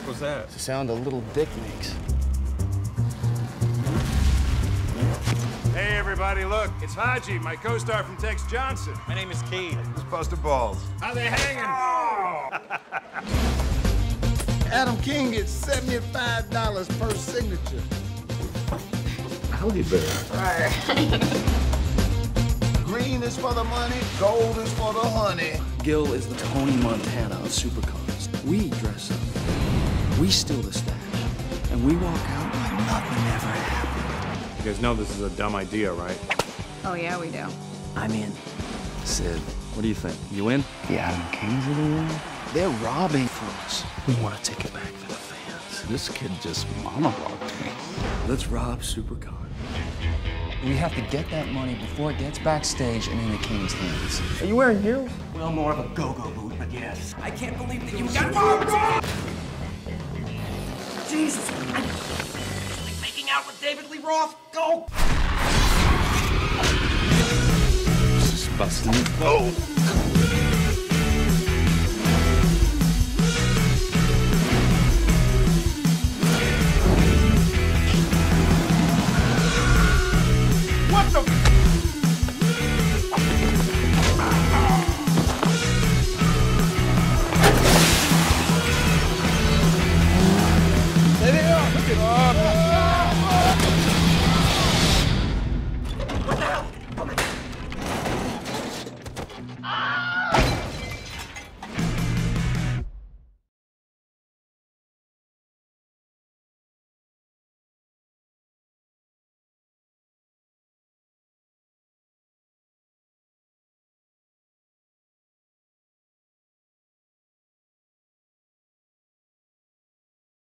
fuck was that? It's the sound a little dick makes. Hey, everybody, look, it's Haji, my co-star from Tex Johnson. My name is Keith. It's Buster Balls. How they hanging? Adam King gets $75 per signature. Howdy bear. Green is for the money, gold is for the honey. Gil is the Tony Montana of supercars. We dress up. We steal the stash. And we walk out like nothing ever happened. You guys know this is a dumb idea, right? Oh, yeah, we do. I'm in. Sid, what do you think? You in? Yeah, the Adam Kings of the world? They're robbing from us. We want to take it back for the fans. This kid just monologued me. Let's rob Supercon. We have to get that money before it gets backstage and in the king's hands. Are you wearing heels? Well, more of a go-go boot, but yes. I can't believe that you got robbed! Jesus! I'm making out with David Lee Roth. Go! This is busting. Oh!